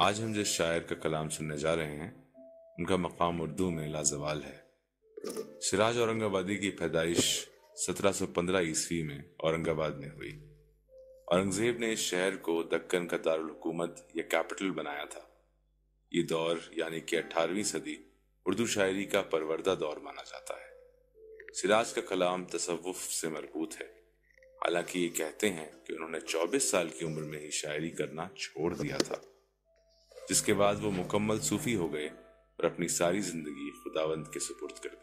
आज हम जिस शायर का कलाम सुनने जा रहे हैं, उनका मकाम उर्दू में लाजवाल है। सिराज औरंगाबादी की पैदाइश 1715 ईस्वी में औरंगाबाद में हुई। औरंगज़ेब ने इस शहर को दक्कन का दारुल हुकूमत या कैपिटल बनाया था। ये दौर, यानी कि 18वीं सदी, उर्दू शायरी का परवरदा दौर माना जाता है। सिराज का कलाम तसवुफ से मरबूत है। हालाँकि ये कहते हैं कि उन्होंने 24 साल की उम्र में ही शायरी करना छोड़ दिया था। जिसके बाद वो मुकम्मल सूफी हो गए और अपनी सारी ज़िंदगी खुदावंद के सुपुर्द कर दी।